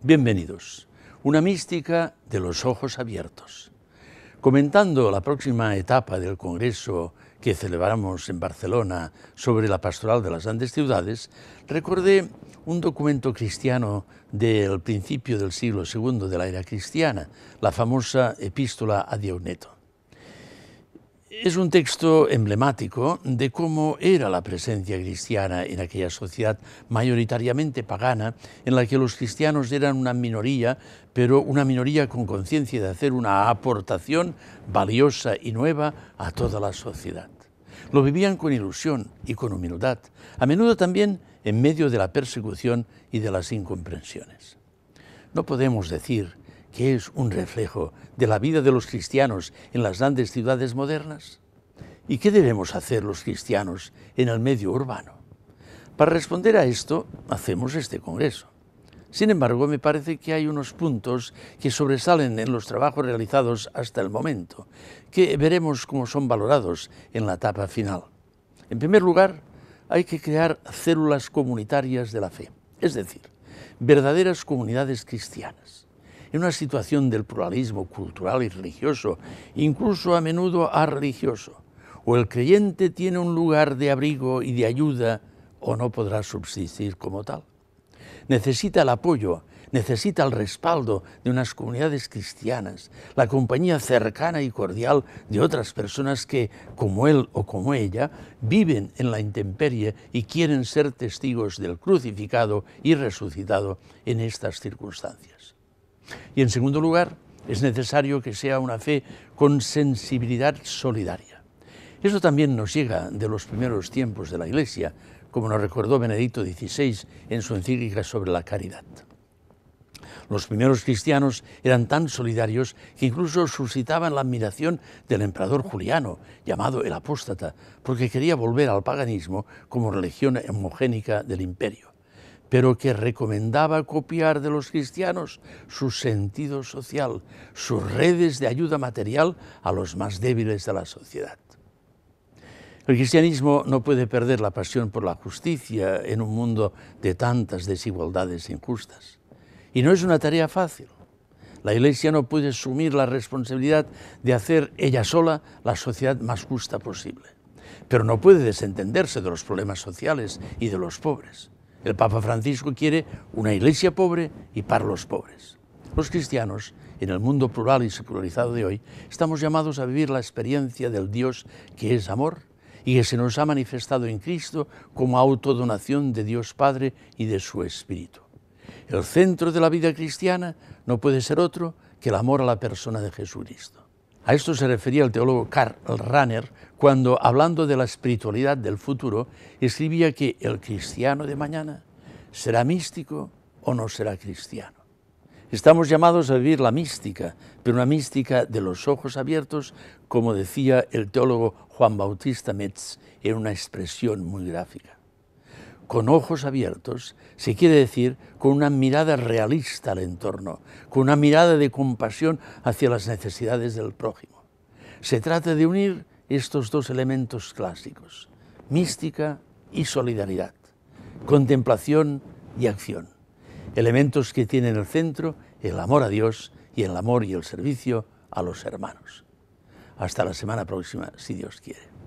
Bienvenidos. Una mística de los ojos abiertos. Comentando la próxima etapa del Congreso que celebramos en Barcelona sobre la pastoral de las grandes ciudades, recordé un documento cristiano del principio del siglo II de la era cristiana, la famosa epístola a Diogneto. Es un texto emblemático de cómo era la presencia cristiana en aquella sociedad mayoritariamente pagana, en la que los cristianos eran una minoría, pero una minoría con conciencia de hacer una aportación valiosa y nueva a toda la sociedad. Lo vivían con ilusión y con humildad, a menudo también en medio de la persecución y de las incomprensiones. No podemos decir que es un reflejo de la vida de los cristianos en las grandes ciudades modernas? ¿Y qué debemos hacer los cristianos en el medio urbano? Para responder a esto, hacemos este congreso. Sin embargo, me parece que hay unos puntos que sobresalen en los trabajos realizados hasta el momento, que veremos cómo son valorados en la etapa final. En primer lugar, hay que crear células comunitarias de la fe, es decir, verdaderas comunidades cristianas en una situación del pluralismo cultural y religioso, incluso a menudo religioso, o el creyente tiene un lugar de abrigo y de ayuda o no podrá subsistir como tal. Necesita el apoyo, necesita el respaldo de unas comunidades cristianas, la compañía cercana y cordial de otras personas que, como él o como ella, viven en la intemperie y quieren ser testigos del crucificado y resucitado en estas circunstancias. Y en segundo lugar, es necesario que sea una fe con sensibilidad solidaria. Eso también nos llega de los primeros tiempos de la Iglesia, como nos recordó Benedicto XVI en su encíclica sobre la caridad. Los primeros cristianos eran tan solidarios que incluso suscitaban la admiración del emperador Juliano, llamado el apóstata, porque quería volver al paganismo como religión homogénica del imperio pero que recomendaba copiar de los cristianos su sentido social, sus redes de ayuda material a los más débiles de la sociedad. El cristianismo no puede perder la pasión por la justicia en un mundo de tantas desigualdades injustas. Y no es una tarea fácil. La Iglesia no puede asumir la responsabilidad de hacer ella sola la sociedad más justa posible. Pero no puede desentenderse de los problemas sociales y de los pobres. El Papa Francisco quiere una iglesia pobre y para los pobres. Los cristianos, en el mundo plural y secularizado de hoy, estamos llamados a vivir la experiencia del Dios que es amor y que se nos ha manifestado en Cristo como autodonación de Dios Padre y de su Espíritu. El centro de la vida cristiana no puede ser otro que el amor a la persona de Jesucristo. A esto se refería el teólogo Karl Rahner cuando, hablando de la espiritualidad del futuro, escribía que el cristiano de mañana será místico o no será cristiano. Estamos llamados a vivir la mística, pero una mística de los ojos abiertos, como decía el teólogo Juan Bautista Metz en una expresión muy gráfica con ojos abiertos se quiere decir con una mirada realista al entorno, con una mirada de compasión hacia las necesidades del prójimo. Se trata de unir estos dos elementos clásicos, mística y solidaridad, contemplación y acción, elementos que tienen el centro el amor a Dios y el amor y el servicio a los hermanos. Hasta la semana próxima, si Dios quiere.